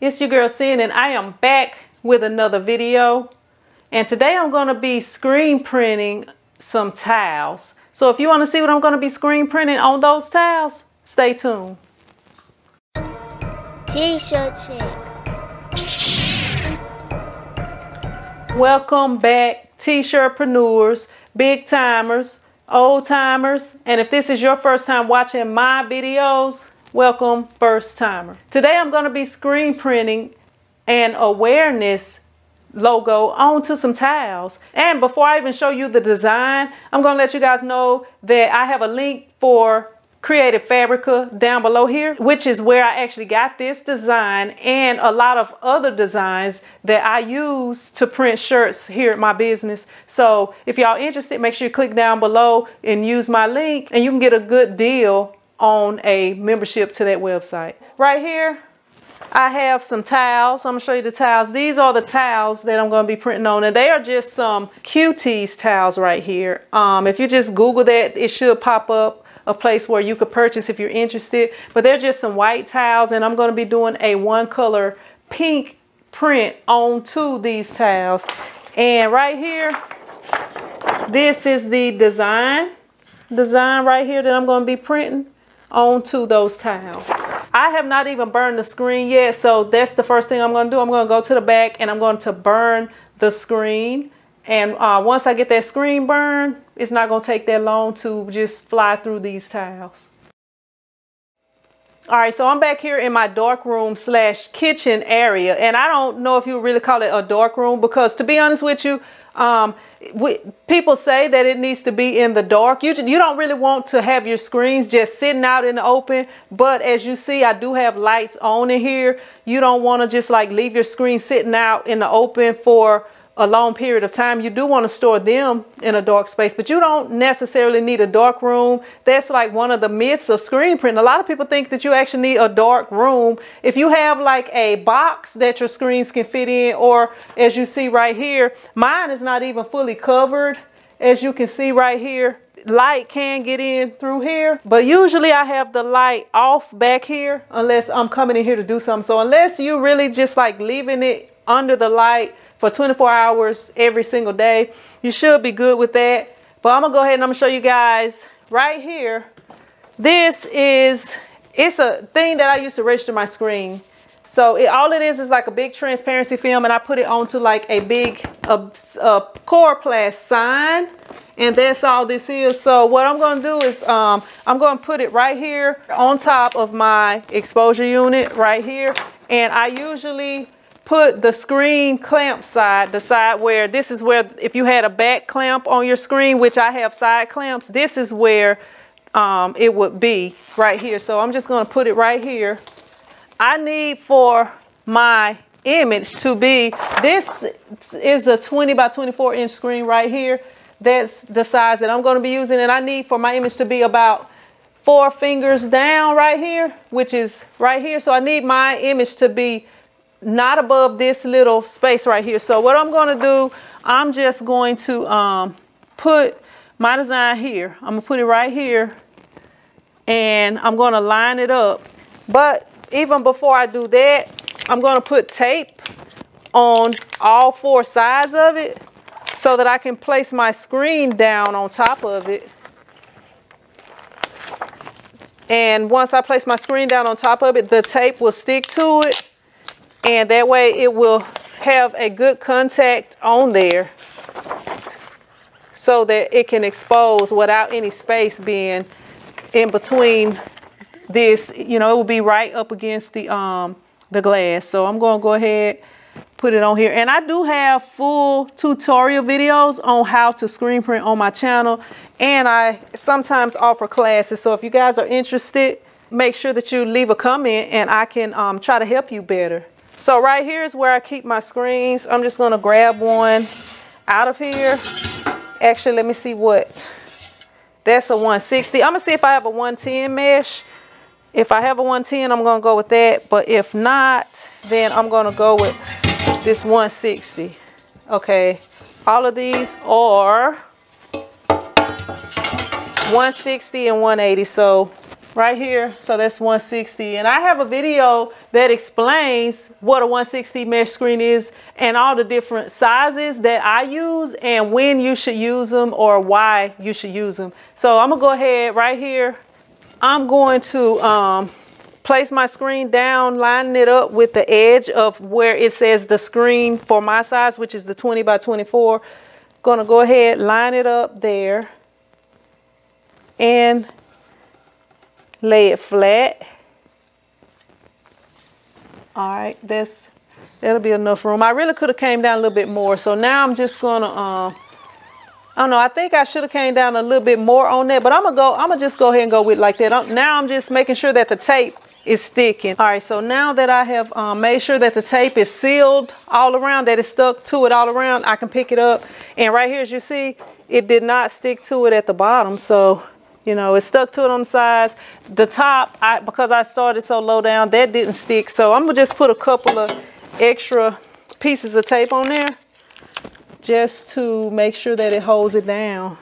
It's your girl Sin and I am back with another video. And today I'm going to be screen printing some towels. So if you want to see what I'm going to be screen printing on those towels, stay tuned. T-shirt chick. Welcome back t-shirtpreneurs, big timers, old timers. And if this is your first time watching my videos, welcome first timer. Today I'm going to be screen printing an awareness logo onto some towels. And before I even show you the design, I'm going to let you guys know that I have a link for Creative Fabrica down below here, which is where I actually got this design and a lot of other designs that I use to print shirts here at my business. So if y'all interested, make sure you click down below and use my link and you can get a good deal on a membership to that website. Right here, I have some towels. I'm gonna show you the towels. These are the towels that I'm gonna be printing on and they are just some Cuties towels right here. Um, if you just Google that, it should pop up a place where you could purchase if you're interested. But they're just some white towels and I'm gonna be doing a one color pink print onto these towels. And right here, this is the design, design right here that I'm gonna be printing onto those tiles. I have not even burned the screen yet, so that's the first thing I'm going to do. I'm going to go to the back and I'm going to burn the screen. And uh, once I get that screen burned, it's not going to take that long to just fly through these tiles. All right, so I'm back here in my dark room slash kitchen area. And I don't know if you really call it a dark room because to be honest with you, um, we, people say that it needs to be in the dark. You, you don't really want to have your screens just sitting out in the open. But as you see, I do have lights on in here. You don't want to just like leave your screen sitting out in the open for a long period of time. You do want to store them in a dark space, but you don't necessarily need a dark room. That's like one of the myths of screen print. A lot of people think that you actually need a dark room. If you have like a box that your screens can fit in, or as you see right here, mine is not even fully covered. As you can see right here, light can get in through here, but usually I have the light off back here unless I'm coming in here to do something. So unless you really just like leaving it under the light, for 24 hours every single day. You should be good with that. But I'm gonna go ahead and I'm gonna show you guys right here. This is, it's a thing that I used to register my screen. So it, all it is is like a big transparency film and I put it onto like a big a, a sign and that's all this is. So what I'm gonna do is um, I'm gonna put it right here on top of my exposure unit right here. And I usually put the screen clamp side, the side where this is where if you had a back clamp on your screen, which I have side clamps, this is where um, it would be right here. So I'm just gonna put it right here. I need for my image to be, this is a 20 by 24 inch screen right here. That's the size that I'm gonna be using. And I need for my image to be about four fingers down right here, which is right here. So I need my image to be not above this little space right here. So what I'm going to do, I'm just going to um, put my design here. I'm going to put it right here and I'm going to line it up. But even before I do that, I'm going to put tape on all four sides of it so that I can place my screen down on top of it. And once I place my screen down on top of it, the tape will stick to it and that way it will have a good contact on there so that it can expose without any space being in between this you know it will be right up against the um the glass. So i'm going to go ahead put it on here. And i do have full tutorial videos on how to screen print on my channel. And i sometimes offer classes. So if you guys are interested make sure that you leave a comment and i can um, try to help you better so right here is where I keep my screens. I'm just gonna grab one out of here. Actually, let me see what. That's a 160. I'm gonna see if I have a 110 mesh. If I have a 110, I'm gonna go with that. But if not, then I'm gonna go with this 160. Okay, all of these are 160 and 180. So right here. So that's 160. And I have a video that explains what a 160 mesh screen is and all the different sizes that I use and when you should use them or why you should use them. So I'm gonna go ahead right here. I'm going to um, place my screen down, lining it up with the edge of where it says the screen for my size, which is the 20 by 24. Gonna go ahead, line it up there and lay it flat. All right, that's that'll be enough room. I really could have came down a little bit more. So now I'm just gonna, uh, I don't know. I think I should have came down a little bit more on that, but I'm gonna go. I'm gonna just go ahead and go with like that. I'm, now I'm just making sure that the tape is sticking. All right, so now that I have um, made sure that the tape is sealed all around, that it's stuck to it all around, I can pick it up. And right here, as you see, it did not stick to it at the bottom. So you know, it stuck to it on the sides. The top, I, because I started so low down, that didn't stick. So I'm gonna just put a couple of extra pieces of tape on there just to make sure that it holds it down.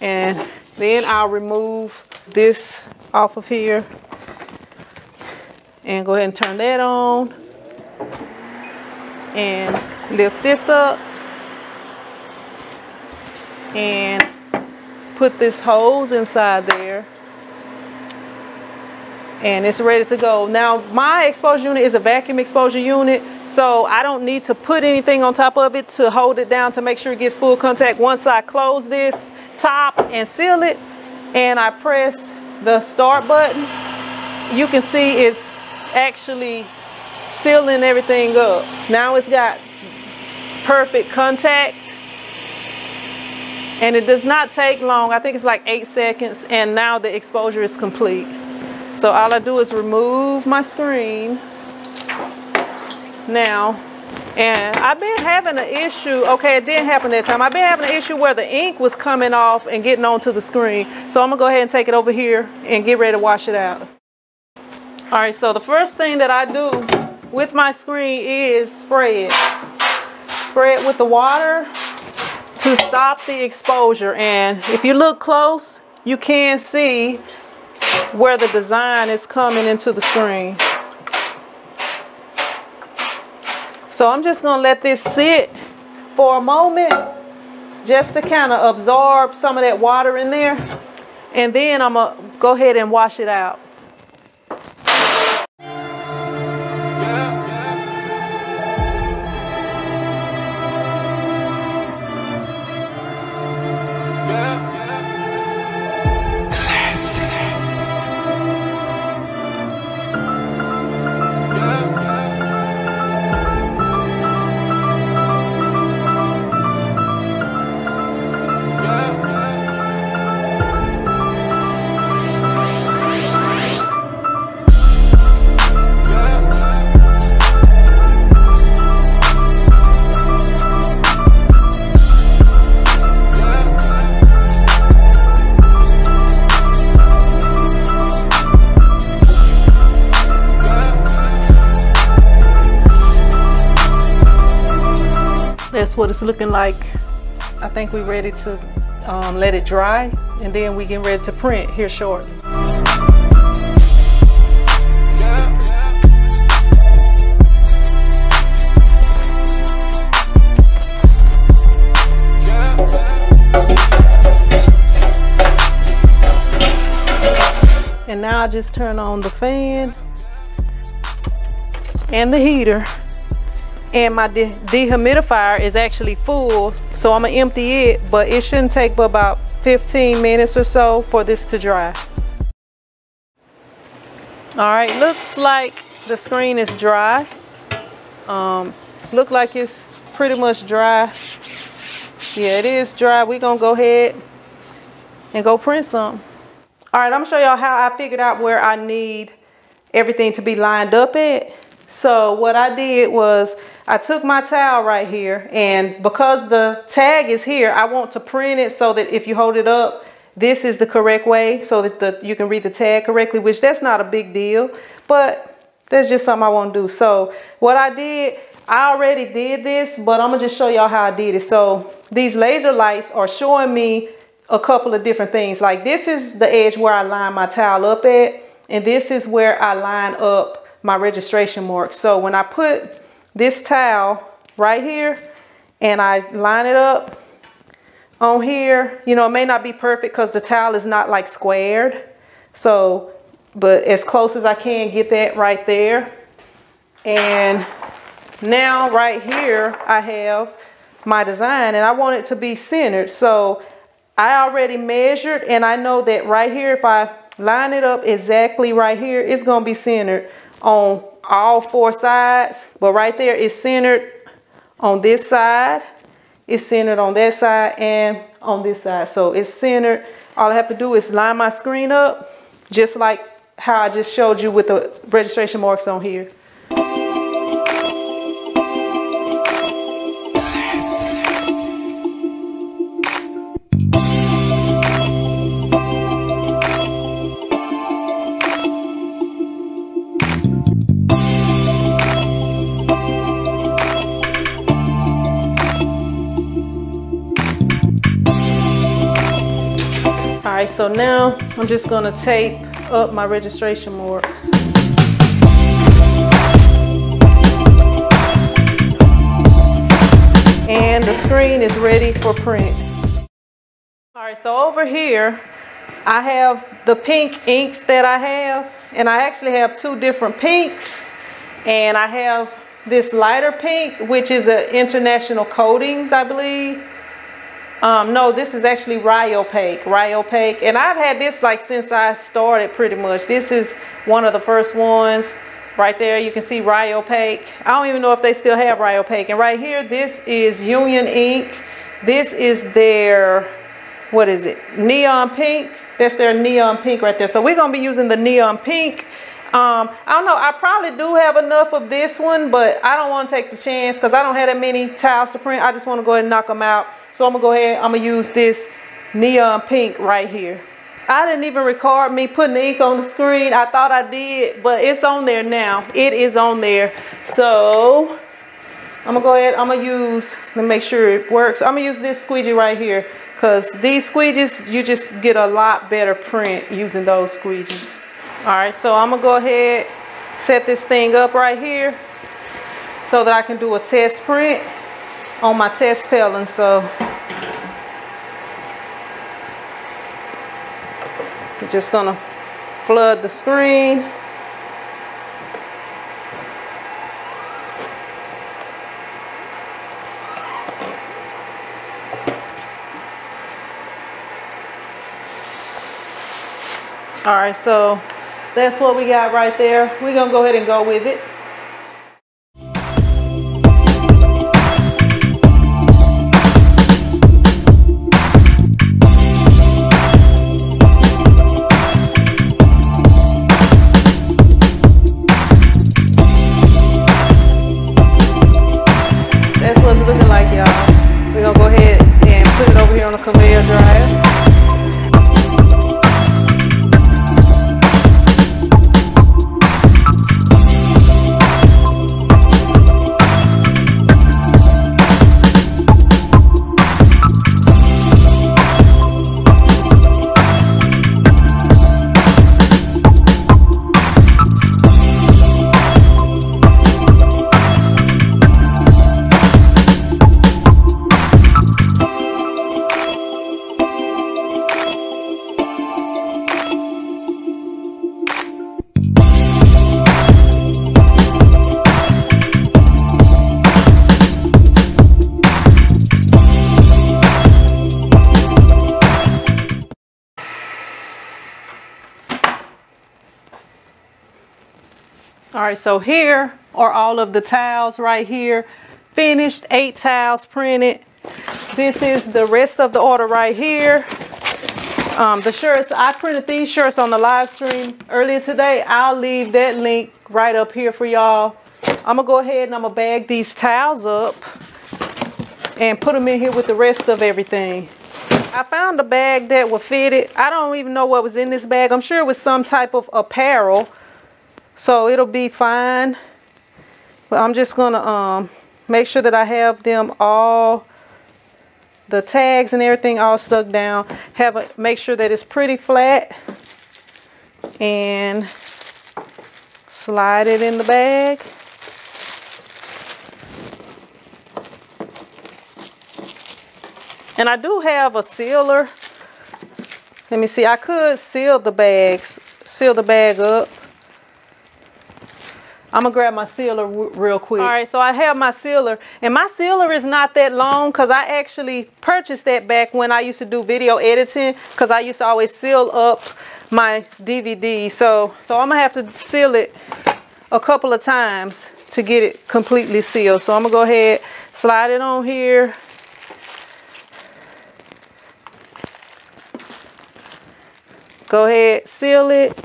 And then I'll remove this off of here and go ahead and turn that on and lift this up and put this hose inside there and it's ready to go. Now my exposure unit is a vacuum exposure unit so I don't need to put anything on top of it to hold it down to make sure it gets full contact. Once I close this top and seal it and I press the start button you can see it's actually sealing everything up. Now it's got perfect contact and it does not take long. I think it's like eight seconds and now the exposure is complete. So all I do is remove my screen now. And I've been having an issue, okay, it didn't happen that time. I've been having an issue where the ink was coming off and getting onto the screen. So I'm gonna go ahead and take it over here and get ready to wash it out. All right, so the first thing that I do with my screen is spray it. Spray it with the water to stop the exposure. And if you look close, you can see where the design is coming into the screen. So I'm just gonna let this sit for a moment just to kind of absorb some of that water in there. And then I'm gonna go ahead and wash it out. That's what it's looking like. I think we're ready to um, let it dry and then we get ready to print here shortly. And now I just turn on the fan and the heater and my de dehumidifier is actually full so I'm gonna empty it but it shouldn't take but about 15 minutes or so for this to dry. All right looks like the screen is dry. Um look like it's pretty much dry. Yeah it is dry. We're gonna go ahead and go print some. All right I'm gonna show y'all how I figured out where I need everything to be lined up at. So what I did was I took my towel right here and because the tag is here, I want to print it so that if you hold it up, this is the correct way so that the, you can read the tag correctly, which that's not a big deal, but that's just something I want to do. So what I did, I already did this, but I'm gonna just show y'all how I did it. So these laser lights are showing me a couple of different things. Like this is the edge where I line my towel up at, and this is where I line up my registration mark. So when I put this towel right here and I line it up on here, you know, it may not be perfect because the towel is not like squared. So, but as close as I can get that right there. And now right here, I have my design and I want it to be centered. So I already measured and I know that right here, if I line it up exactly right here, it's gonna be centered on all four sides. But right there it's centered on this side. It's centered on that side and on this side. So it's centered. All I have to do is line my screen up just like how I just showed you with the registration marks on here. Right, so now I'm just gonna tape up my registration marks. And the screen is ready for print. All right, so over here, I have the pink inks that I have, and I actually have two different pinks, and I have this lighter pink, which is an international coatings, I believe. Um, no, this is actually Ryopaque, Ryopaque. And I've had this like since I started pretty much. This is one of the first ones. Right there, you can see Ryopaque. I don't even know if they still have Ryopaque. And right here, this is Union Ink. This is their, what is it? Neon Pink. That's their Neon Pink right there. So we're gonna be using the Neon Pink. Um, I don't know, I probably do have enough of this one, but I don't wanna take the chance because I don't have that many tiles to print. I just wanna go ahead and knock them out. So I'm gonna go ahead, I'm gonna use this neon pink right here. I didn't even record me putting the ink on the screen. I thought I did, but it's on there now. It is on there. So I'm gonna go ahead, I'm gonna use, let me make sure it works. I'm gonna use this squeegee right here because these squeegees, you just get a lot better print using those squeegees. All right, so I'm gonna go ahead, set this thing up right here so that I can do a test print on my test pellet. So just gonna flood the screen. All right, so that's what we got right there. We're gonna go ahead and go with it. All right, so here are all of the tiles right here. Finished, eight tiles printed. This is the rest of the order right here. Um, the shirts, I printed these shirts on the live stream earlier today. I'll leave that link right up here for y'all. I'm gonna go ahead and I'm gonna bag these towels up and put them in here with the rest of everything. I found a bag that would fit it. I don't even know what was in this bag. I'm sure it was some type of apparel so it'll be fine. But I'm just gonna um, make sure that I have them all, the tags and everything all stuck down. Have a, make sure that it's pretty flat and slide it in the bag. And I do have a sealer. Let me see, I could seal the bags, seal the bag up. I'm gonna grab my sealer real quick. All right, so I have my sealer and my sealer is not that long because I actually purchased that back when I used to do video editing because I used to always seal up my DVD. So, so I'm gonna have to seal it a couple of times to get it completely sealed. So I'm gonna go ahead, slide it on here. Go ahead, seal it.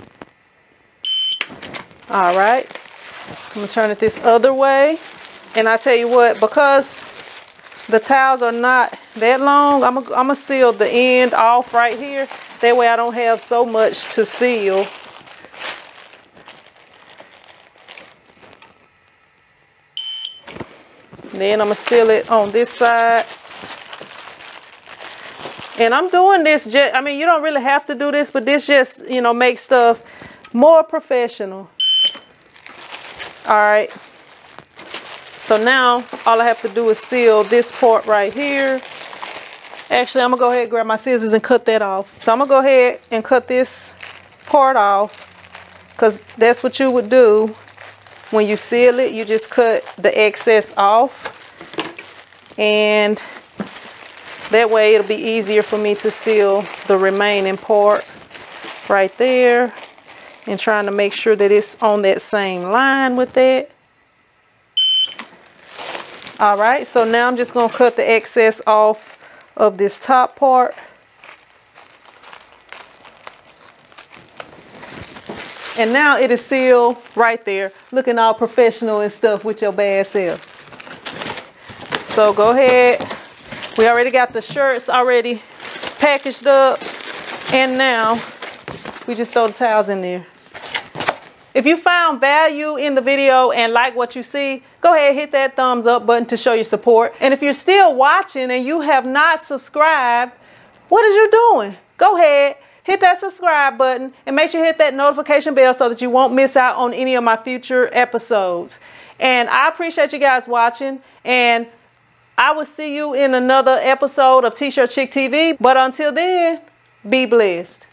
All right. I'm gonna turn it this other way. And I tell you what, because the towels are not that long, I'm gonna, seal the end off right here. That way I don't have so much to seal. Then I'm gonna seal it on this side. And I'm doing this just, I mean, you don't really have to do this, but this just, you know, makes stuff more professional. All right. So now all I have to do is seal this part right here. Actually, I'm gonna go ahead and grab my scissors and cut that off. So I'm gonna go ahead and cut this part off because that's what you would do when you seal it. You just cut the excess off and that way it'll be easier for me to seal the remaining part right there and trying to make sure that it's on that same line with that. All right, so now I'm just gonna cut the excess off of this top part. And now it is sealed right there, looking all professional and stuff with your bad self. So go ahead. We already got the shirts already packaged up. And now we just throw the towels in there. If you found value in the video and like what you see, go ahead hit that thumbs up button to show your support. And if you're still watching and you have not subscribed, what is you doing? Go ahead, hit that subscribe button and make sure you hit that notification bell so that you won't miss out on any of my future episodes. And I appreciate you guys watching and I will see you in another episode of T-Shirt Chick TV. But until then, be blessed.